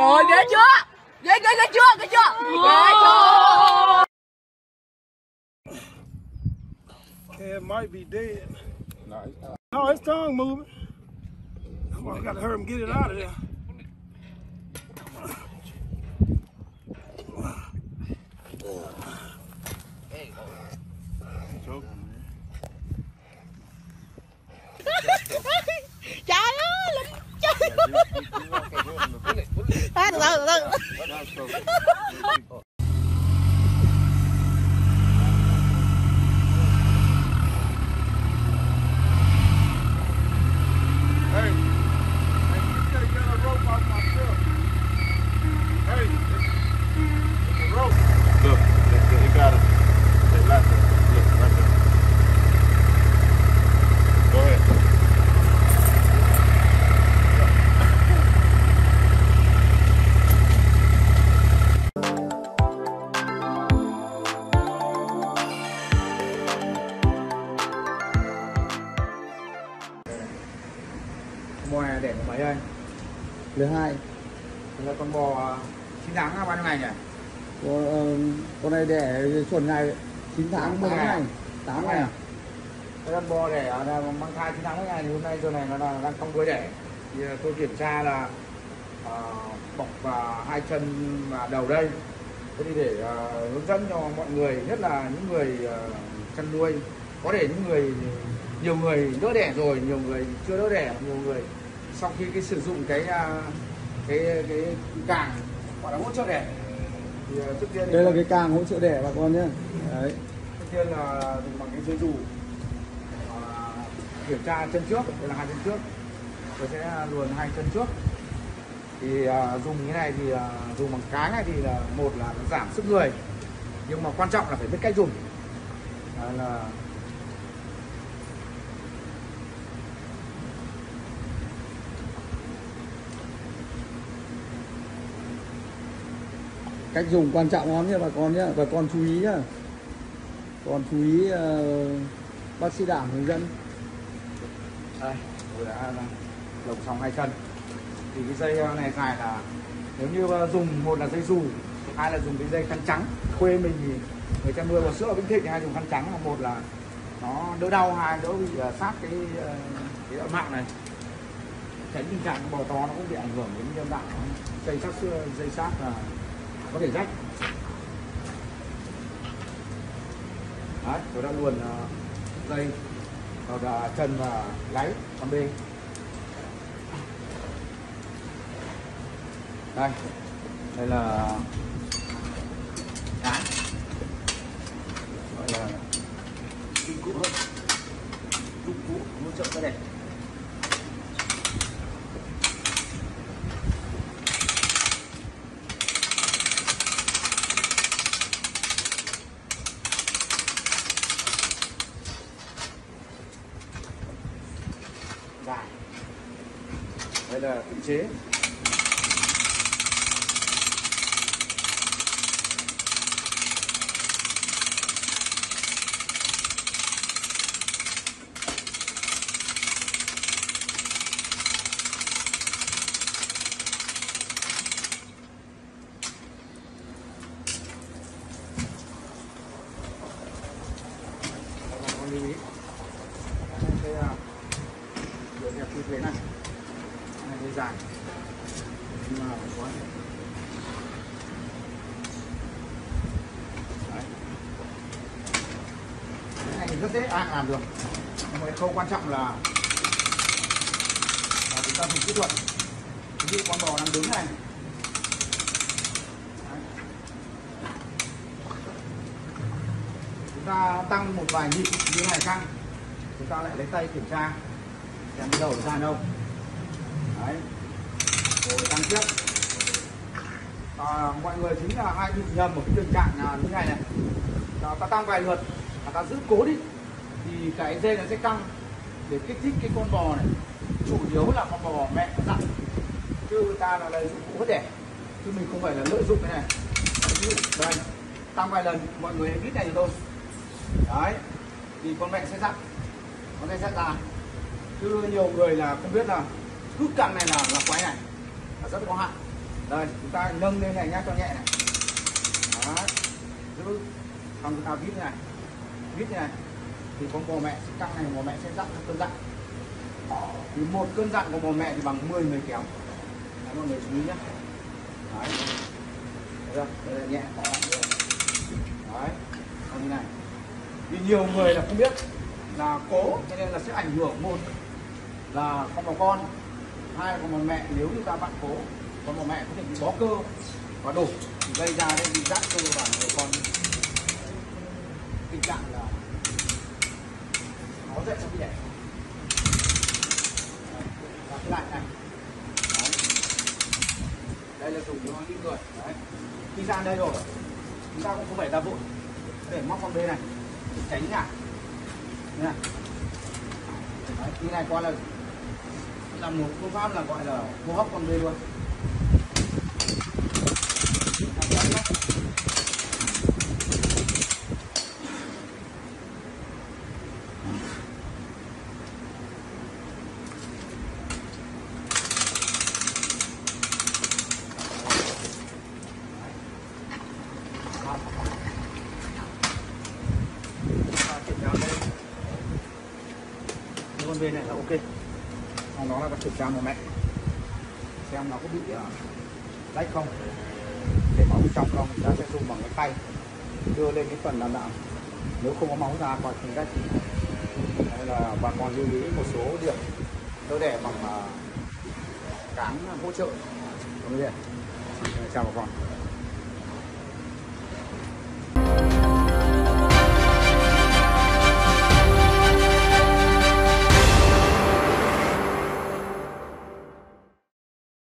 Trời ghê chưa? Ghê ghê ghê chưa? Ghê chưa? Ghê chưa? Cat might be dead. No, his tongue moving. I got to hurry him get it out of there. Trời ơi, lụm chơi. À, từ đây Thứ hai, là con bò 9 tháng là bao nhiêu ngày nhỉ? Con, ờ, con này đẻ chuẩn ngày 9 tháng 10 ngày, 8 ngày. cái con bò đẻ là mang thai 9 tháng mấy ngày thì hôm nay giờ này nó là đang trong đuôi đẻ. Thì tôi kiểm tra là ờ, bọc và hai chân và đầu đây. Thế thì để ờ, hướng dẫn cho mọi người nhất là những người ờ, chăn nuôi. Có thể những người nhiều người đỡ đẻ rồi nhiều người chưa đỡ đẻ nhiều người sau khi cái sử dụng cái à, cái cái càng gọi là hỗ trợ đẻ thì ờ, trước tiên Đây là cái càng hỗ trợ đẻ bà con nhé. Đấy. trước tiên là dùng bằng cái dây dù à, kiểm tra chân trước đây là hai chân trước tôi sẽ luồn hai chân trước thì à, dùng cái này thì à, dùng bằng cái này thì là một là nó giảm sức người nhưng mà quan trọng là phải biết cách dùng Đó là Cách dùng quan trọng lắm nhé bà con nhé. Bà con chú ý nhá. Còn chú ý uh, bác sĩ đảm hướng dẫn. đây tôi đã ờ, lồng xong hai chân thì cái dây ờ, này dài là nếu như dùng một là dây dù hai là dùng cái dây khăn trắng quê mình thì người chăn nuôi bò sữa ở Vĩnh Thịnh thì hay dùng khăn trắng là một là nó đỡ đau hai đỡ bị sát cái cái đoạn mạng này tránh tình trạng bò to nó cũng bị ảnh hưởng đến nhân đạo dây sát xưa dây sát là có thể rách. Đấy, tôi đã luồn ờ, dây vào là chân và gáy con bên. Đây đây là cái. Gọi là dụng cụ hơn dụng cụ, hỗ trợ cái này đây là tự chế Đây là con lưu ý đây là được đẹp như thế này này hơi dài nhưng mà phải có Đấy. cái này thì rất dễ. Ai làm được. Một cái khâu quan trọng là là chúng ta dùng kỹ thuật. Ví dụ con bò đang đứng này. Chúng ta tăng một vài nhịp như này căng. Chúng ta lại lấy tay kiểm tra. Xem cái đầu ra đâu. Đấy. Rồi tăng tiếp. À, mọi người chính là hay bị nhầm một cái tình trạng như này này. Là ta tăng vài lượt là ta giữ cố đi, thì cái dây nó sẽ căng. Để kích thích cái con bò này, chủ yếu là con bò mẹ nó dặn. Chứ ta là lợi dụng cụ đẻ, chứ mình không phải là lợi dụng cái này. Đây tăng vài lần, mọi người biết này rồi thôi. Đấy, thì con mẹ sẽ dặn, con dây sẽ là, chứ nhiều người là không biết là cứ căng này là là quái này, là rất có hại. Đây, chúng ta nâng lên này nhá, cho nhẹ này. Đấy. giữ, thằng ta vít này vít như này thì con bò mẹ sẽ căng này bò mẹ sẽ dặn các cơn dặn. Thì một cơn dặn của bò mẹ thì bằng 10 người kéo Đấy, mọi người chú ý nhé đấy. Được đây là nhẹ. Đấy. Còn như này. Vì nhiều người là không biết là cố cho nên là sẽ ảnh hưởng một là con bò con hai là con bò mẹ. Nếu như ta bạn cố con bò mẹ có thể bị bó cơ và đổ thì gây ra nên bị giãn cơ và người con tình trạng là nó dậy trong cái này. Và cái lại này. Đấy. đây là dùng cho những người Đấy. khi ra đây rồi chúng ta cũng không phải ra vội. Để móc con bê này để tránh nhả như này. Đấy, như này coi là là một phương pháp là gọi là hô hấp con bê luôn Làm chậm nhé. Và kiểm tra đây. Cái con bên này là ok. Sau đó là có kiểm tra một mẹ. Xem nó có bị rách lách không. Để máu bên trong không chúng ta sẽ dùng bằng cái tay. Đưa lên cái phần làm đạm. Nếu không có máu ra, còn thì cách. Đây là bà con lưu ý một số điểm. Tôi để bằng à, cán hỗ trợ. Đúng chưa? chào bà con.